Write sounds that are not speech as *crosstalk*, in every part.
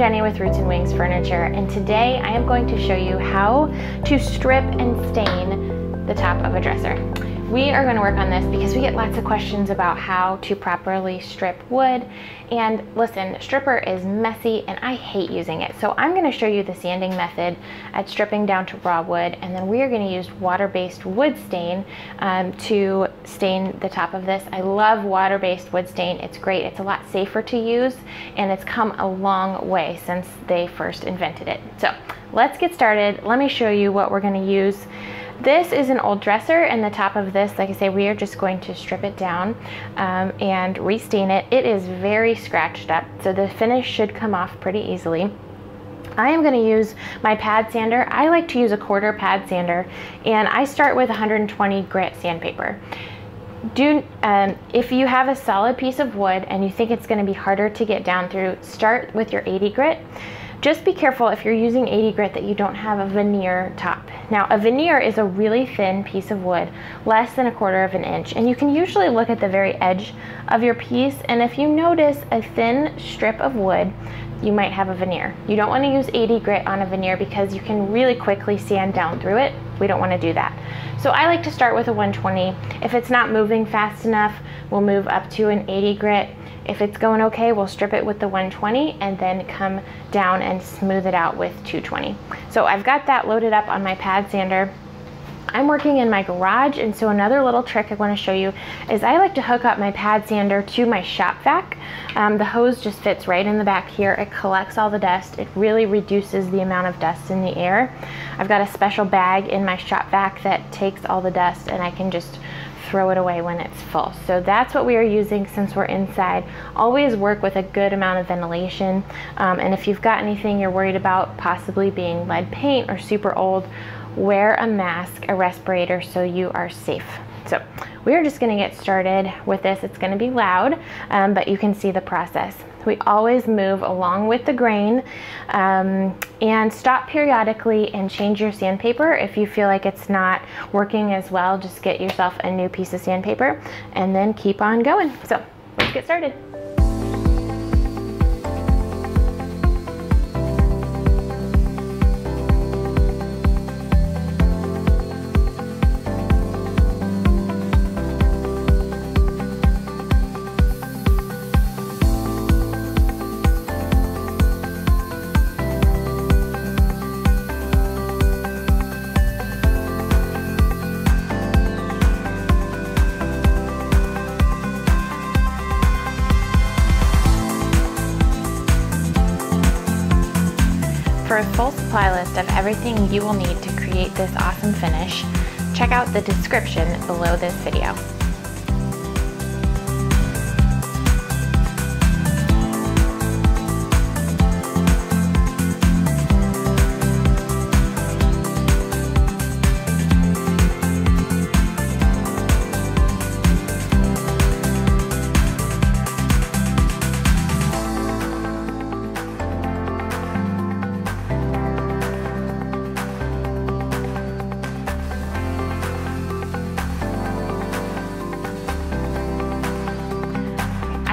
Jenny with Roots and Wings Furniture and today I am going to show you how to strip and stain the top of a dresser. We are going to work on this because we get lots of questions about how to properly strip wood. And listen, stripper is messy and I hate using it. So I'm going to show you the sanding method at stripping down to raw wood. And then we are going to use water-based wood stain um, to stain the top of this. I love water-based wood stain. It's great. It's a lot safer to use and it's come a long way since they first invented it. So let's get started. Let me show you what we're going to use. This is an old dresser and the top of this, like I say, we are just going to strip it down um, and restain it. It is very scratched up, so the finish should come off pretty easily. I am going to use my pad sander. I like to use a quarter pad sander and I start with 120 grit sandpaper. Do um, If you have a solid piece of wood and you think it's going to be harder to get down through, start with your 80 grit. Just be careful if you're using 80 grit that you don't have a veneer top. Now a veneer is a really thin piece of wood, less than a quarter of an inch, and you can usually look at the very edge of your piece and if you notice a thin strip of wood, you might have a veneer. You don't want to use 80 grit on a veneer because you can really quickly sand down through it. We don't want to do that. So I like to start with a 120. If it's not moving fast enough, we'll move up to an 80 grit if it's going okay, we'll strip it with the 120 and then come down and smooth it out with 220. So I've got that loaded up on my pad sander. I'm working in my garage and so another little trick I want to show you is I like to hook up my pad sander to my shop vac. Um, the hose just fits right in the back here. It collects all the dust. It really reduces the amount of dust in the air. I've got a special bag in my shop vac that takes all the dust and I can just throw it away when it's full. So that's what we are using since we're inside. Always work with a good amount of ventilation. Um, and if you've got anything you're worried about possibly being lead paint or super old, wear a mask, a respirator so you are safe. So we're just gonna get started with this. It's gonna be loud, um, but you can see the process. We always move along with the grain um, and stop periodically and change your sandpaper. If you feel like it's not working as well, just get yourself a new piece of sandpaper and then keep on going. So let's get started. List of everything you will need to create this awesome finish, check out the description below this video.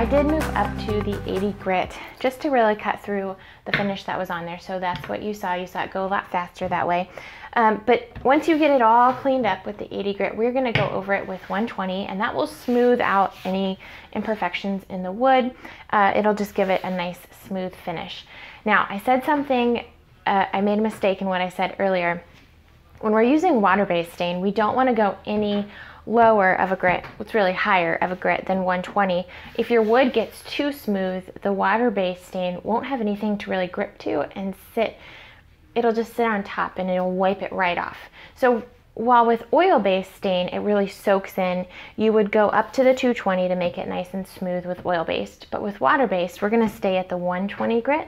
Did move up to the 80 grit just to really cut through the finish that was on there. So that's what you saw. You saw it go a lot faster that way. Um, but once you get it all cleaned up with the 80 grit, we're gonna go over it with 120 and that will smooth out any imperfections in the wood. Uh, it'll just give it a nice smooth finish. Now, I said something, uh, I made a mistake in what I said earlier. When we're using water-based stain, we don't wanna go any lower of a grit, what's really higher of a grit than 120. If your wood gets too smooth, the water-based stain won't have anything to really grip to and sit, it'll just sit on top and it'll wipe it right off. So while with oil-based stain, it really soaks in, you would go up to the 220 to make it nice and smooth with oil-based. But with water-based, we're gonna stay at the 120 grit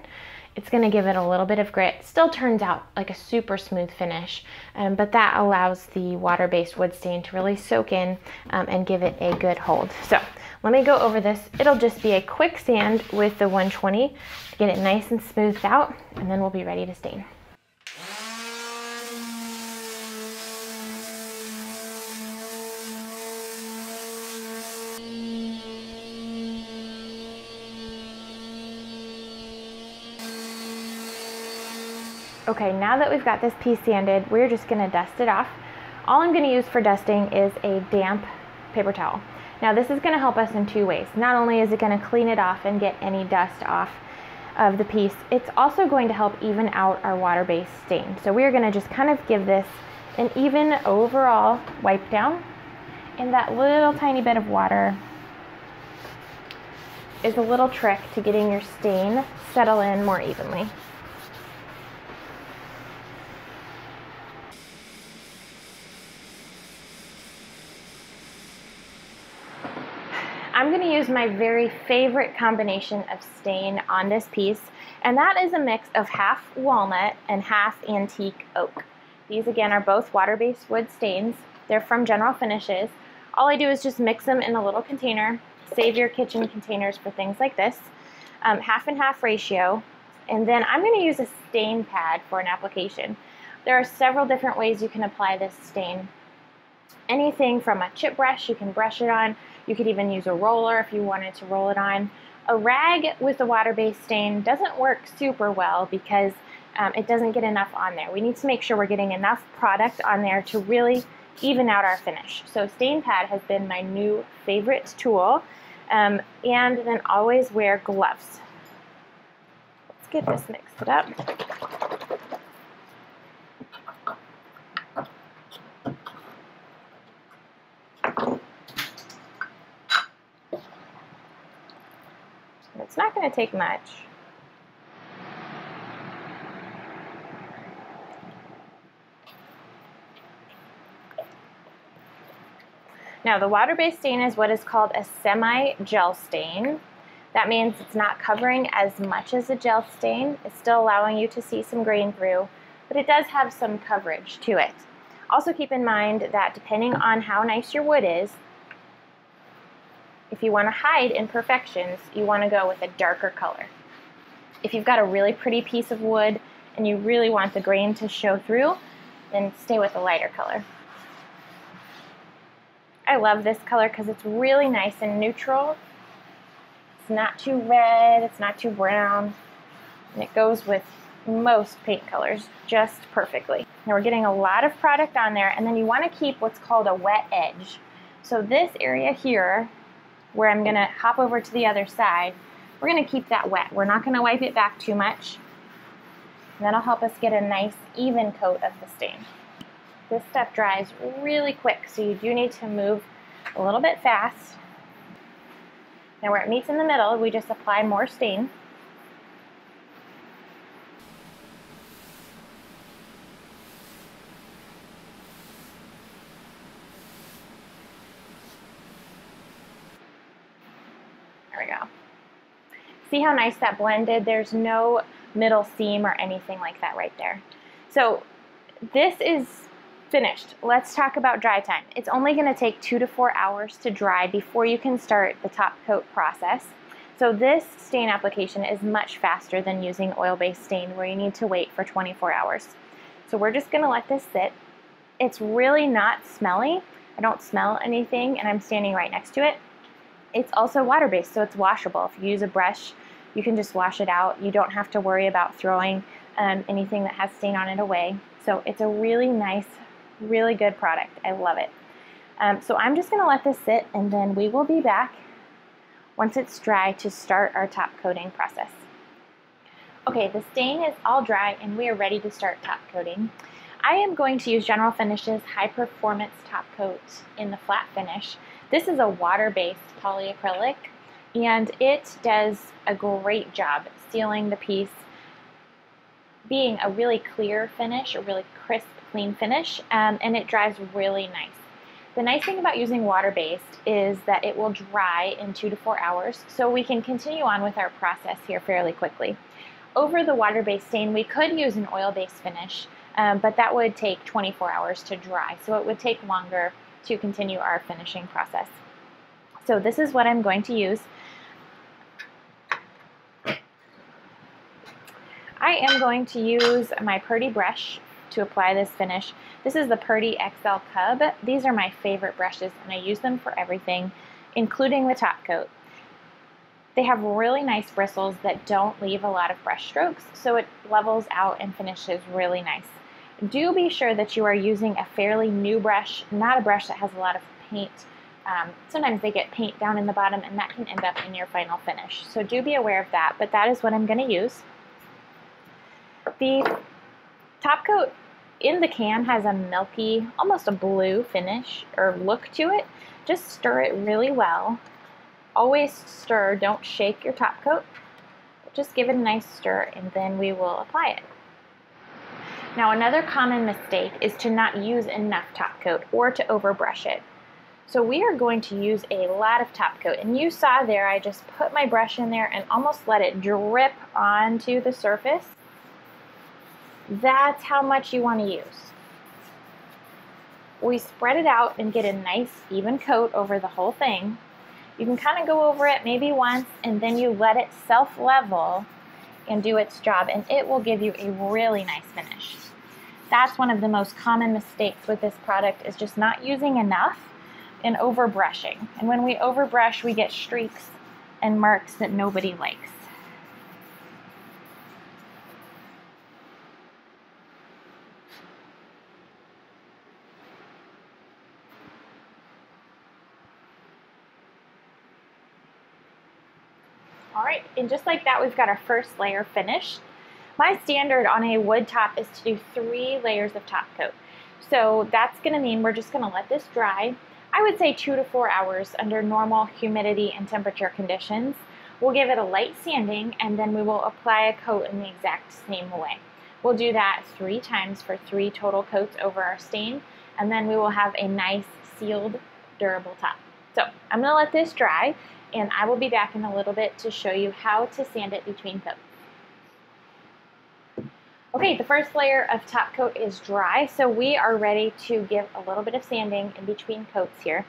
it's going to give it a little bit of grit. Still turns out like a super smooth finish, um, but that allows the water-based wood stain to really soak in um, and give it a good hold. So let me go over this. It'll just be a quick sand with the 120 to get it nice and smoothed out, and then we'll be ready to stain. Okay, now that we've got this piece sanded, we're just gonna dust it off. All I'm gonna use for dusting is a damp paper towel. Now this is gonna help us in two ways. Not only is it gonna clean it off and get any dust off of the piece, it's also going to help even out our water-based stain. So we're gonna just kind of give this an even overall wipe down and that little tiny bit of water is a little trick to getting your stain settle in more evenly. I'm going to use my very favorite combination of stain on this piece, and that is a mix of half walnut and half antique oak. These again are both water-based wood stains. They're from General Finishes. All I do is just mix them in a little container. Save your kitchen containers for things like this. Um, half and half ratio. And then I'm going to use a stain pad for an application. There are several different ways you can apply this stain. Anything from a chip brush, you can brush it on. You could even use a roller if you wanted to roll it on. A rag with a water-based stain doesn't work super well because um, it doesn't get enough on there. We need to make sure we're getting enough product on there to really even out our finish. So stain pad has been my new favorite tool. Um, and then always wear gloves. Let's get this mixed up. It's not going to take much. Now the water-based stain is what is called a semi-gel stain. That means it's not covering as much as a gel stain. It's still allowing you to see some grain through, but it does have some coverage to it. Also keep in mind that depending on how nice your wood is, if you want to hide imperfections, you want to go with a darker color. If you've got a really pretty piece of wood and you really want the grain to show through, then stay with a lighter color. I love this color because it's really nice and neutral. It's not too red, it's not too brown, and it goes with most paint colors just perfectly. Now we're getting a lot of product on there, and then you want to keep what's called a wet edge. So this area here, where I'm going to hop over to the other side, we're going to keep that wet. We're not going to wipe it back too much. That'll help us get a nice even coat of the stain. This stuff dries really quick, so you do need to move a little bit fast. Now where it meets in the middle, we just apply more stain. There we go. See how nice that blended? There's no middle seam or anything like that right there. So this is Finished. Let's talk about dry time. It's only going to take two to four hours to dry before you can start the top coat process. So this stain application is much faster than using oil-based stain where you need to wait for 24 hours. So we're just going to let this sit. It's really not smelly. I don't smell anything and I'm standing right next to it. It's also water-based, so it's washable. If you use a brush, you can just wash it out. You don't have to worry about throwing um, anything that has stain on it away. So it's a really nice Really good product. I love it. Um, so I'm just going to let this sit and then we will be back once it's dry to start our top coating process. Okay, the stain is all dry and we are ready to start top coating. I am going to use General Finishes High Performance Top Coat in the flat finish. This is a water-based polyacrylic and it does a great job sealing the piece, being a really clear finish, a really crisp clean finish, um, and it dries really nice. The nice thing about using water-based is that it will dry in two to four hours, so we can continue on with our process here fairly quickly. Over the water-based stain, we could use an oil-based finish, um, but that would take 24 hours to dry, so it would take longer to continue our finishing process. So this is what I'm going to use. I am going to use my Purdy brush to apply this finish. This is the Purdy XL Cub. These are my favorite brushes and I use them for everything, including the top coat. They have really nice bristles that don't leave a lot of brush strokes, so it levels out and finishes really nice. Do be sure that you are using a fairly new brush, not a brush that has a lot of paint. Um, sometimes they get paint down in the bottom and that can end up in your final finish. So do be aware of that, but that is what I'm going to use. The top coat in the can has a milky, almost a blue finish or look to it. Just stir it really well. Always stir, don't shake your top coat. Just give it a nice stir and then we will apply it. Now another common mistake is to not use enough top coat or to overbrush it. So we are going to use a lot of top coat and you saw there I just put my brush in there and almost let it drip onto the surface. That's how much you want to use. We spread it out and get a nice even coat over the whole thing. You can kind of go over it maybe once and then you let it self-level and do its job and it will give you a really nice finish. That's one of the most common mistakes with this product is just not using enough and overbrushing. And when we overbrush, we get streaks and marks that nobody likes. All right, and just like that, we've got our first layer finished. My standard on a wood top is to do three layers of top coat. So that's gonna mean we're just gonna let this dry. I would say two to four hours under normal humidity and temperature conditions. We'll give it a light sanding and then we will apply a coat in the exact same way. We'll do that three times for three total coats over our stain and then we will have a nice sealed durable top. So I'm gonna let this dry and I will be back in a little bit to show you how to sand it between coats. Okay, the first layer of top coat is dry, so we are ready to give a little bit of sanding in between coats here.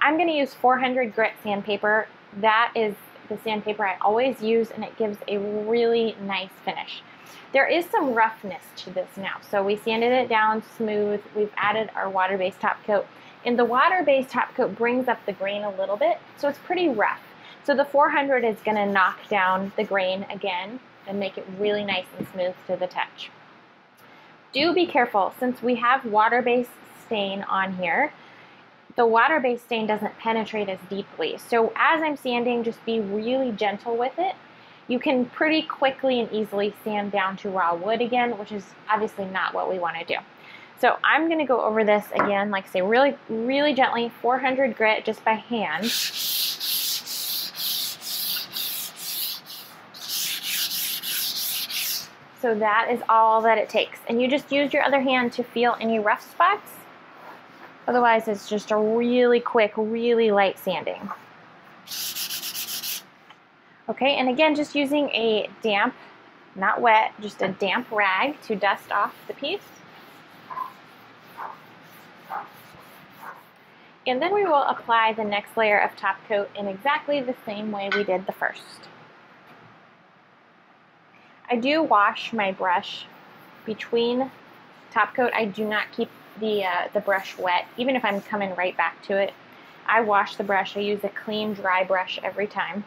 I'm going to use 400 grit sandpaper. That is the sandpaper I always use, and it gives a really nice finish. There is some roughness to this now, so we sanded it down smooth. We've added our water-based top coat, and the water-based top coat brings up the grain a little bit, so it's pretty rough. So the 400 is going to knock down the grain again and make it really nice and smooth to the touch. Do be careful, since we have water-based stain on here, the water-based stain doesn't penetrate as deeply. So as I'm sanding, just be really gentle with it. You can pretty quickly and easily sand down to raw wood again, which is obviously not what we want to do. So I'm going to go over this again, like say really, really gently, 400 grit just by hand. *laughs* So that is all that it takes. And you just use your other hand to feel any rough spots. Otherwise, it's just a really quick, really light sanding. Okay, and again, just using a damp, not wet, just a damp rag to dust off the piece. And then we will apply the next layer of top coat in exactly the same way we did the first. I do wash my brush between top coat. I do not keep the, uh, the brush wet, even if I'm coming right back to it. I wash the brush. I use a clean, dry brush every time.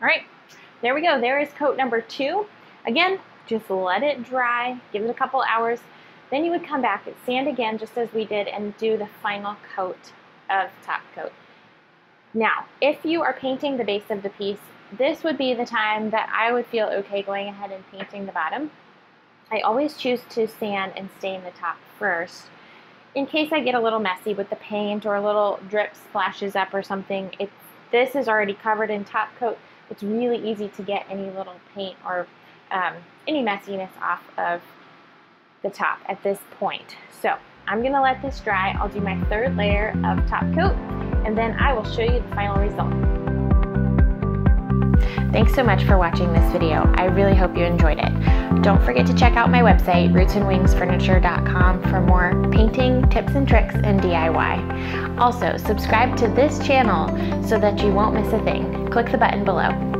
All right, there we go. There is coat number two. Again, just let it dry, give it a couple hours. Then you would come back, and sand again, just as we did, and do the final coat of top coat. Now, if you are painting the base of the piece, this would be the time that I would feel okay going ahead and painting the bottom. I always choose to sand and stain the top first. In case I get a little messy with the paint or a little drip splashes up or something, if this is already covered in top coat, it's really easy to get any little paint or um, any messiness off of the top at this point. So I'm gonna let this dry. I'll do my third layer of top coat and then I will show you the final result. Thanks so much for watching this video. I really hope you enjoyed it. Don't forget to check out my website, rootsandwingsfurniture.com for more painting tips and tricks and DIY. Also, subscribe to this channel so that you won't miss a thing. Click the button below.